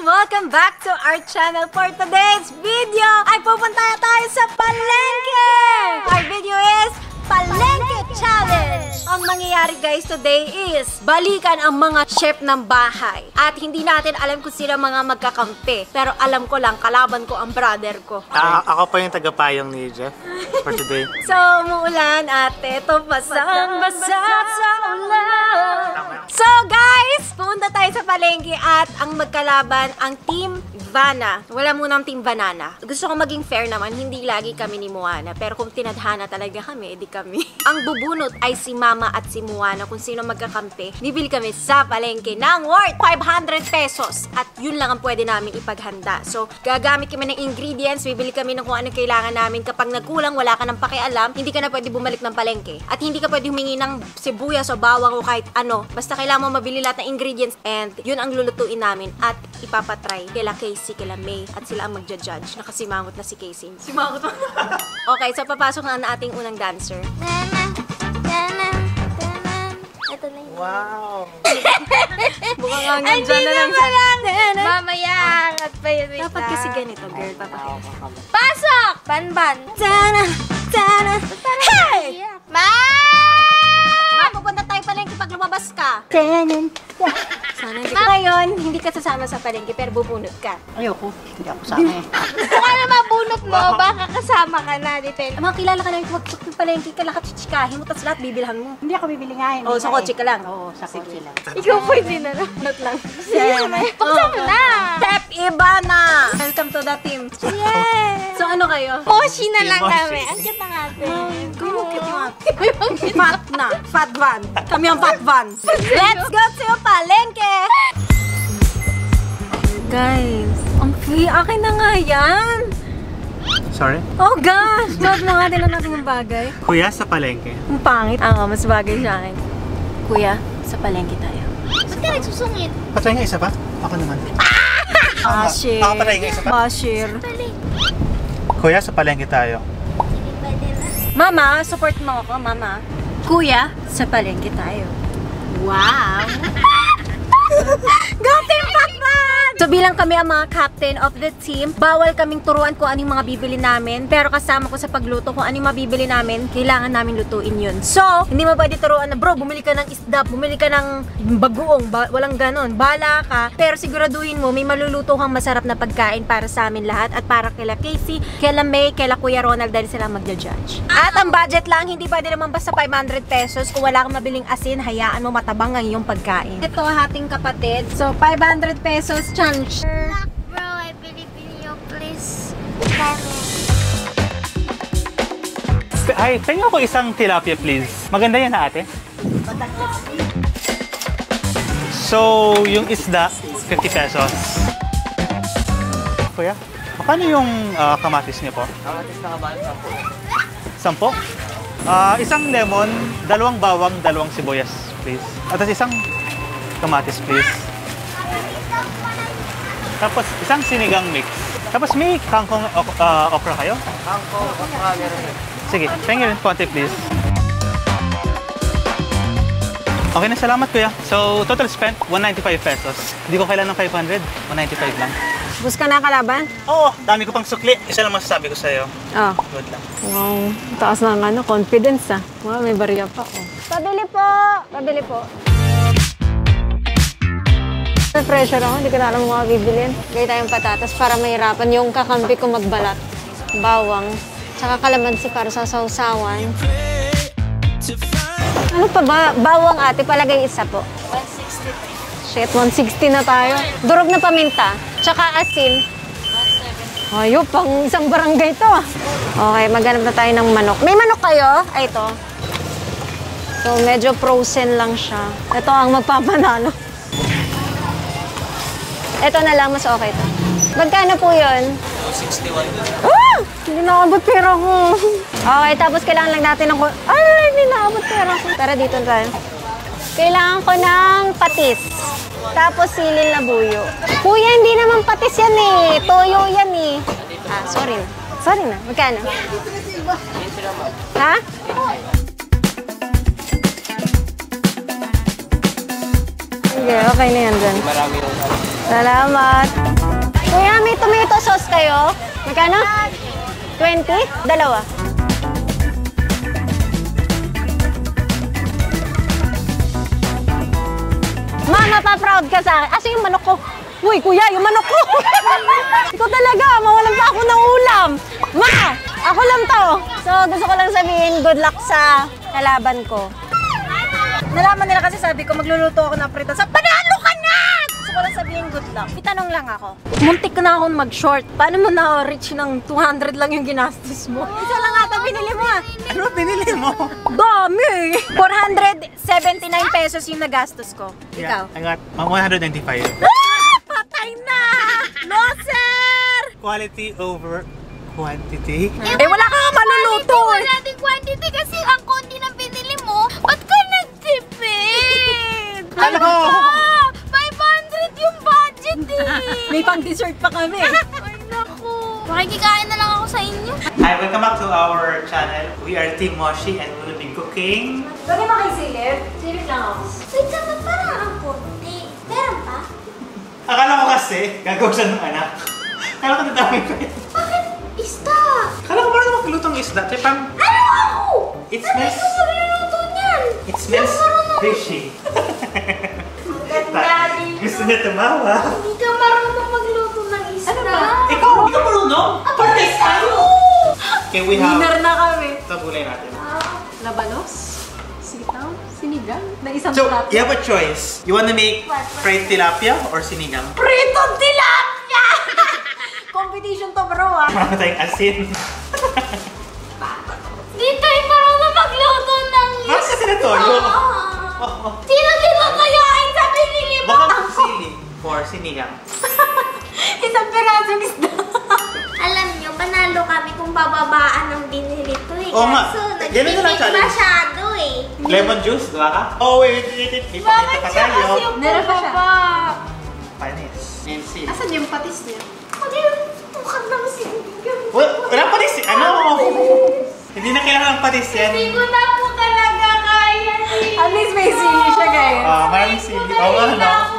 Welcome back to our channel. For today's video ay pupunta tayo sa palengke! Our video is Palengke Challenge! Ang mangyayari guys today is balikan ang mga chef ng bahay. At hindi natin alam kung sino mga magkakampi. Pero alam ko lang, kalaban ko ang brother ko. Ah, ako pa yung tagapayong ni Jeff for today. So, umuulan at ito basang-basa sa ulan. So, guys, pumunta tayo sa palengke at ang magkalaban ang Team Ivana. Wala munang Team Banana. Gusto ko maging fair naman, hindi lagi kami ni Moana. Pero kung tinadhana talaga kami, edi kami. ang bubunot ay si Mama at si Moana. Kung sino magkakampi, bibili kami sa palengke ng worth 500 pesos. At yun lang ang pwede namin ipaghanda. So, gagamit kami ng ingredients, bibili kami ng kung ano kailangan namin. Kapag nagkulang, wala ka ng pakialam, hindi ka na pwede bumalik ng palengke. At hindi ka pwede humingi ng sibuyas o bawang o kahit ano. Basta kailangan mo mabili lahat ng ingredients and yun ang lulutuin namin at ipapatry kila Casey, kila May at sila ang magja-judge. Nakasimangot na si Casey. Simangot okay, so papasok na ang ating unang dancer. Wow! Mukhang hanggang dyan na lang siya. Mamaya, at pa yun. wait Dapat lang. kasi ganito, girl. Papakita. Pasok! Banban. Tana! Tana! Hey! Ma! Ma, pupunta tayo palengke pag lumabas ka. Sana hindi Ngayon, hindi ka sasama sa palengke pero bubunot ka. Ayoko, hindi ako sana eh. Kung ano mabunot mo, baka kasama ka na. Depende. Ang mga kilala ka namin, wag sa palengke ka, lahat chichikahin mo, tapos lahat bibilhan mo. Hindi ako bibili nga eh. Oh, sa kotse ka lang. Oo, sa kotse lang. Ikaw pwede na lang. Not lang. Pagsama na. Step Ibana! Welcome to the team. Yes! So ano kayo? Moshi na lang kami. Ang cute ng atin. Kumukit yung ate. Fat na. Fat van. Kami ang fat van. Let's go to palengke! Yan. Sorry? Oh gosh! Mo nga din natin yung bagay. Kuya sa palengke. Ang pangit. Ah, mas bagay sa akin. Kuya, sa palengke tayo. Ba't ka nagsusungit? Patay nga isa pa? Ako naman. Bashir. Ako patay nga isa pa? Bashir. Dali. Kuya sa palengke tayo. Mama, support mo ako, mama. Kuya, sa palengke tayo. Wow! So bilang kami ang mga captain of the team, bawal kaming turuan kung anong mga bibili namin. Pero kasama ko sa pagluto kung anong mabibili namin, kailangan namin lutuin yun. So, hindi mo pwede turuan na, bro, bumili ka ng isda, bumili ka ng bagoong, ba- walang ganon. Bala ka, pero siguraduhin mo, may maluluto kang masarap na pagkain para sa amin lahat at para kila Casey, kila May, kila Kuya Ronald dahil sila magja-judge. At ang budget lang, hindi pwede naman basta 500 pesos. Kung wala kang mabiling asin, hayaan mo matabang ang iyong pagkain. Ito ating kapatid. So, 500 pesos challenge. Bro, I believe in you. Please. Kami. Ay, tingnan ko isang tilapia please. Maganda yan na ate. So, yung isda, 50 pesos. Kuya, magkano yung ah, kamatis niyo po? Kamatis na kamatis, 10. 10? Ah, isang lemon, dalawang bawang, dalawang sibuyas, please. At isang kamatis, please. Tapos isang sinigang mix. Tapos may kangkong ok- ah, okra kayo? Kangkong okra meron. Sige, tingin rin konti, please. Okay na, salamat kuya. So, total spent, 195 pesos. Hindi ko kailan ng 500, 195 lang. Bus ka na kalaban? Oo, dami ko pang sukli. Isa lang masasabi ko sa'yo. Oh. Good lang. Wow. Taas ng ano, confidence ah. Wow, may barya pa oh. Pabili po! Pabili po. May pressure ako, hindi ko na alam mga bibilin. Gaya tayong patatas para mahirapan yung kakampi ko magbalat. Bawang, tsaka kalamansi para sa sausawan. Ano pa ba? Bawang ate, palagay isa po. 160. Shit, 160 na tayo. Durog na paminta, tsaka asin. Ayop, pang isang barangay to. Okay, maghanap na tayo ng manok. May manok kayo? Ay, ito. So, medyo frozen lang siya. Ito ang magpapanalo. Ito na lang, mas okay to. Magkano po yun? 61. Ah! Hindi nakabot pera ko. Okay, tapos kailangan lang natin ng... Ay, hindi nakabot pera ko. Tara, dito tayo. Kailangan ko ng patis. Tapos silil na buyo. Kuya, hindi naman patis yan eh. Toyo yan eh. Ah, sorry na. Sorry na. Magkano? Ha? Sige, okay na yan dyan. Marami yung. Salamat. Kuya, may tomato sauce kayo? Magkano? 20? Dalawa. Mama, pa-proud ka sa akin. Asa yung manok ko? Uy, kuya, yung manok ko! Ikaw talaga, mawalan pa ako ng ulam. Ma! Ako lang to. So, gusto ko lang sabihin, good luck sa kalaban ko. Nalaman nila kasi sabi ko, magluluto ako ng prito. Sa panalo sabihin, good luck. Itanong lang ako. Muntik na akong mag-short. Paano mo na-reach ng 200 lang yung ginastos mo? Isa lang ata binili mo ah. Ano binili mo? Dami! 479 pesos yung nagastos ko. Ikaw? I got uh, 195. Ah! Patay na! Loser! Quality over quantity. Eh, wala ka maluluto eh. Wala din quantity kasi ang konti na binili mo. Ba't ka nagtipid? Ano? Ah, 500 yung budget pang-dessert pa kami. Ay, naku. Makikikain na lang ako sa inyo. Hi, welcome back to our channel. We are Team Moshi and we will be cooking. Lagi mo kay silip? Lang ako. Wait ba't parang ang konti? Meron pa? Akala ko kasi, gagawa siya ng anak. Akala ko nadami ko yun. Bakit? Isda! Akala ko parang maglutong isda. Kaya parang, Ano ako? it smells, Ano magluluto niyan? it smells fishy. Gusto niya tumawa. Hindi ka marunong magluto ng isda. Ano ba? Ikaw, hindi ka marunong? Partes tayo! Okay, we have, Dinner na kami. ito gulay natin. Labanos? Sitaw? Sinigang? Na isang So, plato. you have a choice. You wanna make fried tilapia or sinigang? Prito tilapia! Competition to bro ah. Marami tayong asin. Di tayo marunong magluto ng Bakit kasi natulo? Sino dito tayain sa pinili mo? Baka sili for sinigang. Isang pirasong isda. Panalo kami kung bababaan ng binili to eh. Oo nga. Kaso, na lang challenge. masyado eh. Lemon juice, diba ka? Oh, wait, wait, wait. May pakita pa tayo. Meron pa siya. Panis. Sili. Asan yung patis niya? Pwede tukad ng sinigang. Wala, wala patis. eh. Ano? Hindi na kailangan ng patis yan. Hindi ko na po talaga kaya. At least may sili siya guys. Ah, maraming sili. Oo, oh, ano?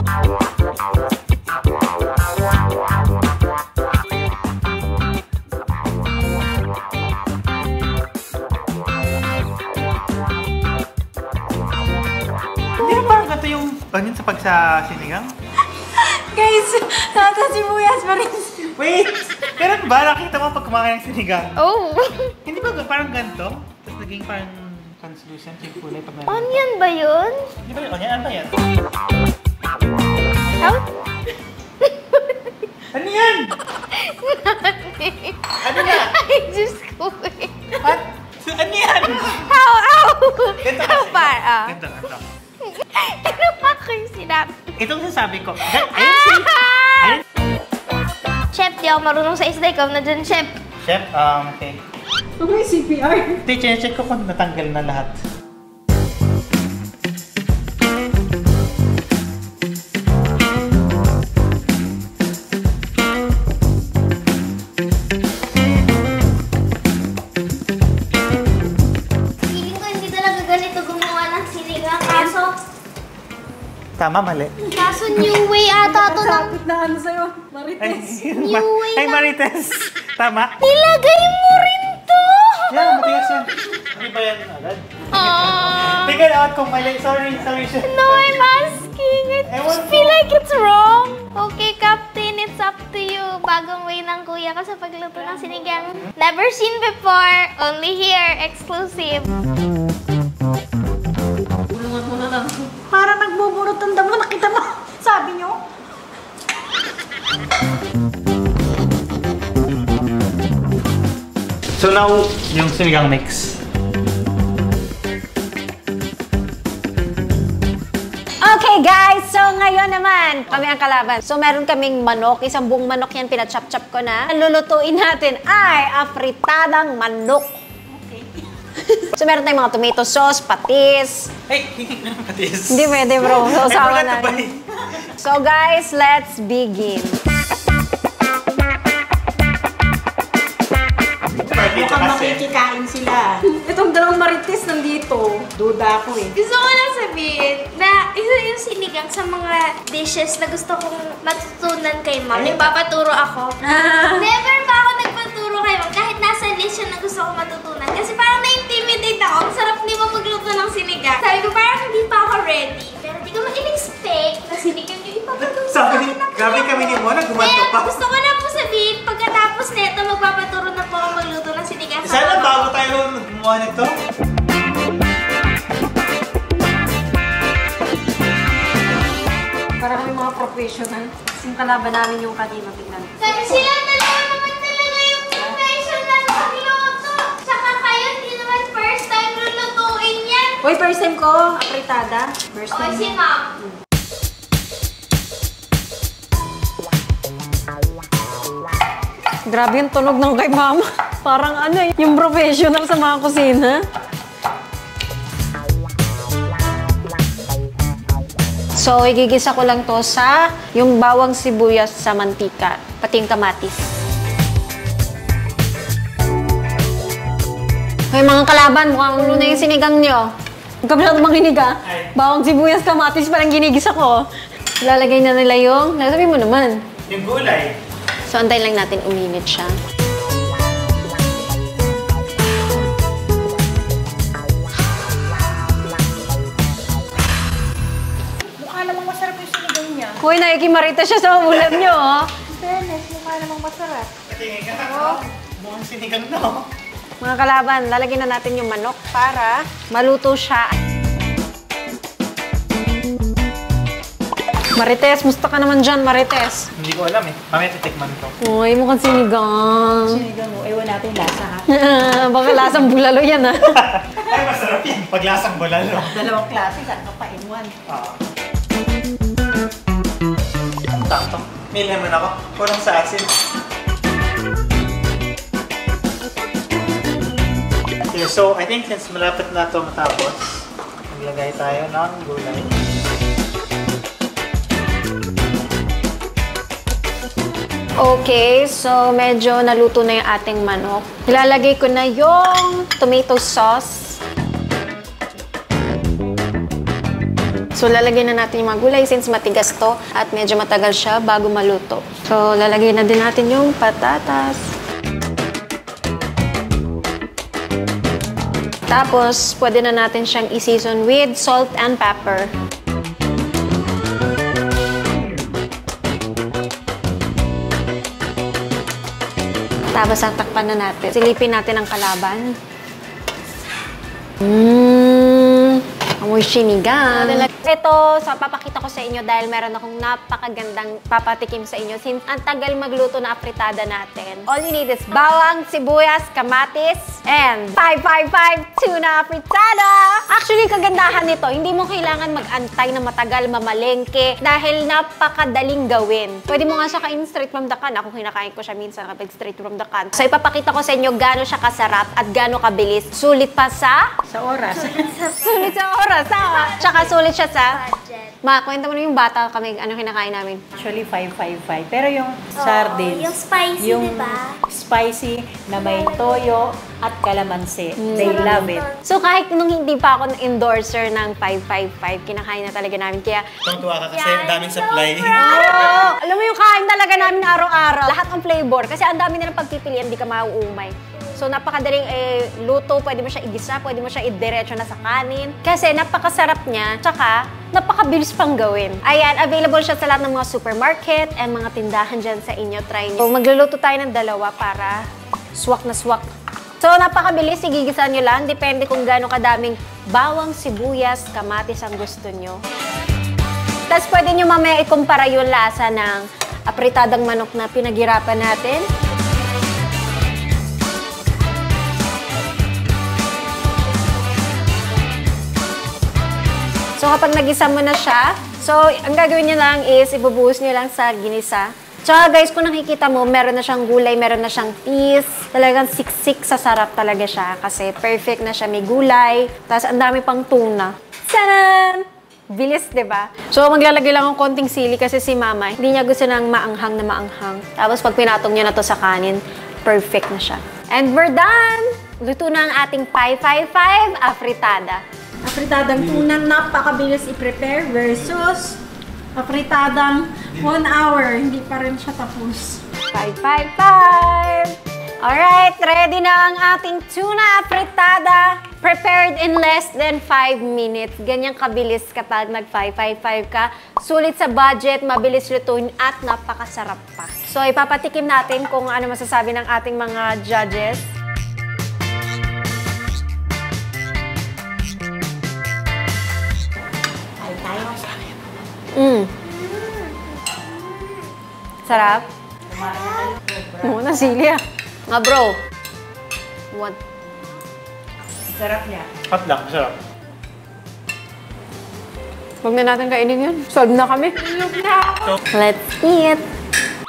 Sa sinigang? Guys, nasa sibuyas pa rin. Wait! Ganun ba? Nakita mo pag kumakain ng sinigang? Oh. Hindi ba parang ganito? Tapos naging parang translucent yung kulay pag meron. Onion ba yun? Hindi ba yun? Onion? Ano ba yan? How? Ano yan? Ano na? Ay, Diyos ko eh. At, ano yan? How? How? Ganito How far? Ah. Ganito, ganito. Ano pa ko yung sinabi? Ito ang sasabi ko. Ayun si... Ayun. Chef, di ako marunong sa isda. Ikaw na dyan, chef. Chef, um, okay. Huwag may CPR. Ito, check ko kung natanggal na lahat. Tama, mali. kaso new way ata to ng Sakit na ano sa'yo, Ay, Marites. New way ay Marites. Tama? Nilagay mo rin to! Yan, matigas yan. Hindi ba yan agad? Ah. Figure out kung mali. Sorry, sorry. chef. No, I'm asking. I just feel like it's wrong. Okay, Captain, it's up to you. Bagong way ng kuya ko sa pagluto ng sinigang. Never seen before. Only here. Exclusive. Para nagbubunot ang damo, nakita mo. Sabi nyo? So now, yung sinigang mix. Okay guys, so ngayon naman, kami ang kalaban. So meron kaming manok, isang buong manok yan, pinachop-chop ko na. Ang lulutuin natin ay afritadang manok. So meron tayong mga tomato sauce, patis. Hey, ano patis? Hindi pwede bro, to natin. buy. So guys, let's begin. Mukhang makikikain sila. Itong dalawang marites nandito. Duda ako eh. Gusto ko lang sabihin na isa yung sinigang sa mga dishes na gusto kong matutunan kay ma'am. Nagpapaturo ako. Never pa yun na gusto kong matutunan. Kasi parang na-intimidate ako. Ang sarap ni ma'am magluto ng sinigang. Sabi ko parang hindi pa ako ready. Pero di ko ma-expect na sinigang yung ipapaturo sa Sabi ni, akin ng grabe kami ni Mona, gumanto Kaya pa. gusto ko na po sabihin, pagkatapos nito, magpapaturo na po ako magluto ng sinigang sa Sana bago tayo gumawa nito. Para kami mga professional. Yung kalaban namin yung kanina, tignan. Sabi sila dalawa naman talaga yung professional magluto. Tsaka kayo, hindi naman first time Hoy, first time ko, apritada. First time. si ma'am. Grabe yung tunog ng kay mama. Parang ano eh, yung professional sa mga kusina. So, igigisa ko lang to sa yung bawang sibuyas sa mantika, pati yung kamatis. Hoy mga kalaban, mukhang ulo na yung sinigang nyo. Huwag ka masyadong manginig ah. Bawang sibuyas, kamatis pa lang ginigisa ko. Lalagay na nila yung, sabi mo naman. Yung gulay. So, antayin lang natin uminit siya. Mukha namang masarap yung sinigang niya. Hoy, nakikimarita siya sa ulam niyo, oh. Fairness, mukha namang masarap. Patingin ka na. Mukhang sinigang no. Mga kalaban, lalagyan na natin yung manok para maluto siya. Marites, musta ka naman dyan, Marites? Hindi ko alam eh. Mamaya titikman ko. Uy, mukhang sinigang. Sinigang mo, ewan natin lasa ha. Baka lasang bulalo yan, ah. Ay, masarap yan. Paglasang bulalo. Dalawang klase, saan ka pa in one? Ah. Takto. May lemon ako. Kulang sa asin. Okay, so I think since malapit na ito matapos, maglagay tayo ng gulay. Okay, so medyo naluto na yung ating manok. Nilalagay ko na yung tomato sauce. So, lalagay na natin yung mga gulay since matigas to at medyo matagal siya bago maluto. So, lalagay na din natin yung patatas. Tapos, pwede na natin siyang i-season with salt and pepper. Tapos, tatakpan na natin. Silipin natin ang kalaban. Mmm, amoy sinigang. Ito, so papakita ko sa inyo dahil meron akong napakagandang papatikim sa inyo since ang tagal magluto na apritada natin. All you need is bawang, sibuyas, kamatis, and 555 tuna apritada! Actually, kagandahan nito, hindi mo kailangan mag-antay na matagal mamalengke dahil napakadaling gawin. Pwede mo nga siya kain straight from the can. Ako kinakain ko siya minsan kapag straight from the can. So, ipapakita ko sa inyo gaano siya kasarap at gaano kabilis. Sulit pa sa Sa oras. Sulit sa oras, tama. Tsaka sulit siya sa... Budget. Ma, kwenta mo na yung bata kami, ano kinakain namin. Actually, 555. Pero yung sardines, yung spicy, yung diba? spicy na may toyo at kalamansi. They love it. So kahit nung hindi pa ako endorser ng 555, kinakain na talaga namin. Kaya, Tuwang-tuwa ka kasi ang daming so supply. oh, alam mo yung kain talaga namin araw-araw. Lahat ng flavor. Kasi ang dami nilang pagpipilian, hindi ka mauumay. So napakadaling eh, luto, pwede mo siya igisa, pwede mo siya idiretso na sa kanin. Kasi napakasarap niya, tsaka napakabilis pang gawin. Ayan, available siya sa lahat ng mga supermarket and mga tindahan dyan sa inyo. Try niyo. So magluluto tayo ng dalawa para swak na swak. So napakabilis, igigisa nyo lang. Depende kung gaano kadaming bawang, sibuyas, kamatis ang gusto nyo. Tapos pwede nyo mamaya ikumpara yung lasa ng apritadang manok na pinaghirapan natin. So kapag nagisa mo na siya, so ang gagawin niyo lang is ibubuhos niyo lang sa ginisa. Tsaka guys, kung nakikita mo, meron na siyang gulay, meron na siyang peas. Talagang siksik sa sarap talaga siya kasi perfect na siya. May gulay, tapos ang dami pang tuna. Tanan! Bilis, ba? So, maglalagay lang ng konting sili kasi si mama, hindi niya gusto ng maanghang na maanghang. Tapos, pag pinatong niya na to sa kanin, perfect na siya. And we're done! Luto na ang ating 555 afritada. Afritadang tuna, napakabilis i-prepare versus afritadang 1 hour, hindi pa rin siya tapos. 555! Alright, ready na ang ating tuna afritada. Prepared in less than 5 minutes. Ganyang kabilis kapag nag-555 ka. Sulit sa budget, mabilis lutuin at napakasarap pa. So, ipapatikim natin kung ano masasabi ng ating mga judges. Mm. Sarap? Muna, sili ah. Nga bro. What? Hot lang, sarap. Huwag na natin kainin yun. Solve na kami. Let's eat.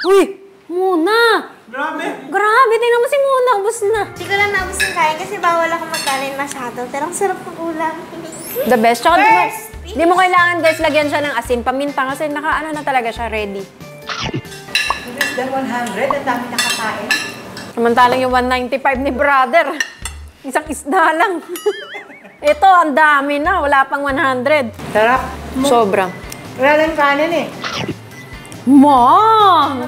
Uy! Muna! Grabe! Grabe, tingnan mo si Muna. Ubus na. Hindi ko lang naubos ng kain kasi bawal ako magkanin masyado. Pero ang sarap ng ulam. The best. Tsaka First, di mo kailangan guys lagyan siya ng asin. Paminta kasi naka ano na talaga siya ready. Less than 100, ang dami nakakain. Samantalang yung 195 ni brother. Isang isda lang. Ito, ang dami na. Wala pang 100. Sarap. Sobra. Wala lang kanin eh. Mom!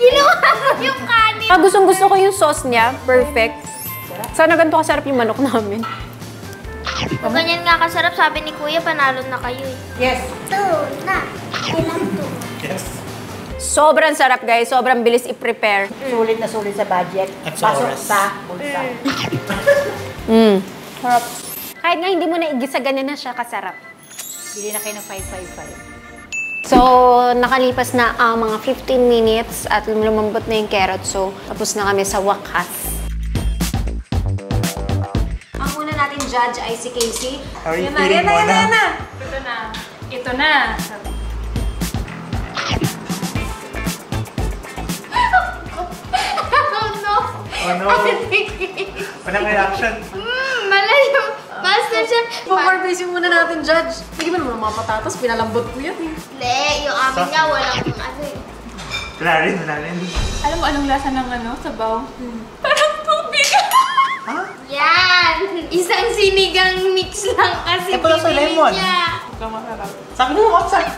Kinuha ko yung kanin. Ah, gustong gusto ko yung sauce niya. Perfect. Sana ganito kasarap yung manok namin. Kung ganyan nga kasarap, sabi ni Kuya, panalo na kayo eh. Yes. Tuna. Kailang tuna. Yes. Sobrang sarap guys. Sobrang bilis i-prepare. Sulit na sulit sa budget. At sa Pasok oras. sa bulsa. Mm. Sarap. Kahit nga hindi mo naigisa, ganyan na siya kasarap. Bili na kayo ng 555. So, nakalipas na ang mga 15 minutes at lumambot na yung carrot. So, tapos na kami sa wakas. Judge ay si Casey. How are you Yan na, feeling, yan na, yan na, Mona? yan na. Ito na. Ito na. oh no. Oh no! Walang reaction. Mmm, malayo. Master Chef. Pag-harvest muna natin, Judge. Hindi mo naman mga patatas, pinalambot ko yan eh. Le, yung amin nga walang ano eh. Wala rin, wala rin. Alam mo anong lasa ng ano? Sabaw? Tubig. Yan! Isang sinigang mix lang kasi pala sa lemon. niya. Ikaw masarap. Sabi mo, outside.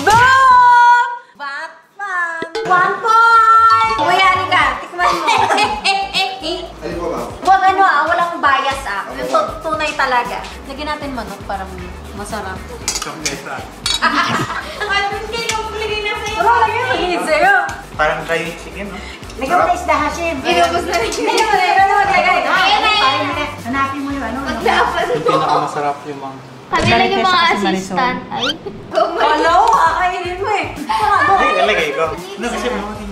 Boom! Bat fun! One point! Kuya, halika. Tikman mo. Ano po ba? Huwag ano ah, walang bias ah. Yung tu- tunay talaga. Lagyan natin manok para masarap. Chocolate ah. Ang hindi ko maglagay na sa'yo. Wala. Easy yun. Parang dry chicken, no? Lagyan mo na isda Hashim. Inubos na rin. Hindi mo na yun. Ano maglagay? Ayan na, ayan na. Hanapin mo yung ano. yung- Dapat mo. pinakamasarap yung mga... Kami lang yung mga assistant. Ay. Hello? Kakainin mo eh. Ay, nalagay ko. No, kasi mo yun.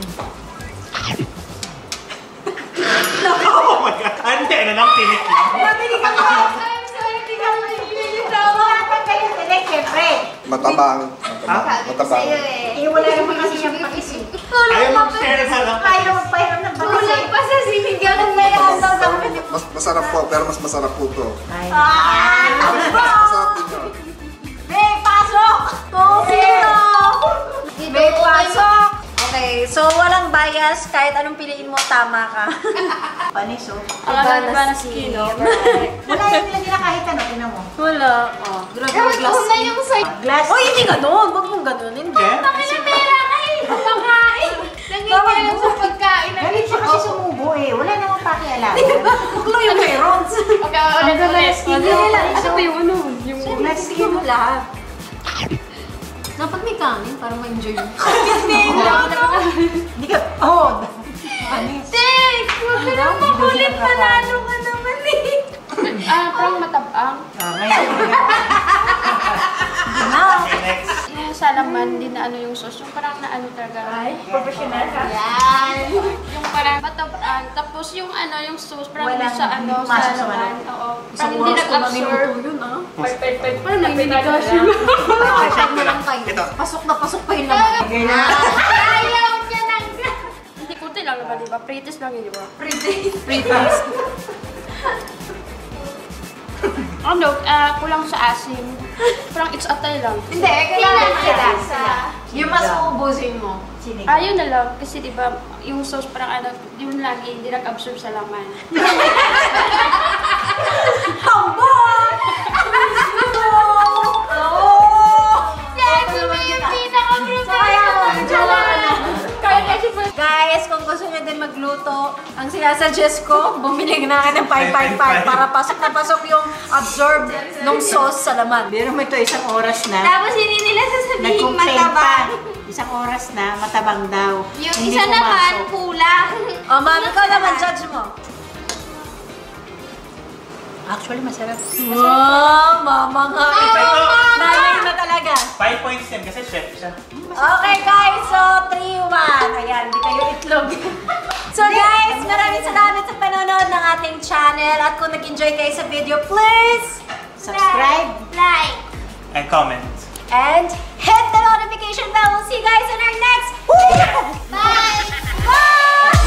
Oh my God! Hindi, ano lang, tinik lang. I'm sorry, hindi ka manilitawa. Kayo select, syempre. Matabang. Ha? Matabang. Sa'yo eh. Eh, wala naman kasi siyang pakisip. Ayaw mag-share sa lang. Kaya magpahiram ng Kulang pakisip. pa sa sinigang na yan. Mas masarap po, pero mas masarap po to. Ay. Masarap din yun. May pasok! Tokyo! May pasok! Okay, so walang bias. Kahit anong piliin mo, tama ka. Panis, oh. Akala ko ba na skin, no? Wala yung nilagyan na kahit ano, tinan mo. Wala. Oh, grabe yung glass. una yung sa'yo. Glass. Uy, hindi ganun. Huwag mong ganunin. Hindi. Kami na pera kayo. Pagkain. Nangyayari sa pagkain. Galit siya kasi sumubo eh. Wala namang pakialam. Buklo yung meron. Okay, ulit ulit. Hindi nila. Ano ba yung ano? Yung Glass mo lahat. Kanin para ma-enjoy mo. Hindi ka, oh. Panis. Tek! Huwag ka nang makulit. Panalo ka naman eh. Ah, parang matabang. Ah, ngayon. Okay, next. Yung salaman, din na ano yung sauce. Yung parang na ano talaga. Ay, professional ka. Yan. Yung parang matabang. Tapos yung ano, yung sauce, parang Walang sa ano, sa salaman. Oo. Isang Parang hindi oras ko na nag-absorb. ah. Parang nagpinigas yun. Check mo lang kayo. Ito. Pasok na pasok pa yun naman. Okay na. Ayaw niya ng Hindi kunti lang naman, di ba? Pretest lang yun, di ba? Pretty. Pretty. Ano, ah, kulang sa asim. Parang it's atay lang. Hindi, kailangan Kailangan sila. sa... Yung mas uubusin mo. Sinigang. Ayun na lang. Kasi di ba yung sauce parang ano, yun lagi, hindi nag-absorb sa laman. Guys, kung gusto nyo din magluto, ang sinasuggest ko, bumili na ka ng 555 para pasok na pasok yung absorb ng sauce sa laman. Pero mo ito isang oras na. Tapos hindi nila sasabihin Nag-complain pa. matabang. Isang oras na, matabang daw. Yung Hindi isa naman, pumasok. kulang. O, Oh, ma'am, ikaw naman, judge mo. Actually, masarap. Wow, mama nga. Na talaga. 5 points din kasi chef siya. Okay guys, so 3-1. Ayan, di kayo itlog. so guys, maraming salamat sa panonood ng ating channel. At kung nag-enjoy kayo sa video, please Subscribe. Like. And comment. and hit the notification bell. We'll see you guys in our next video. Bye. Bye!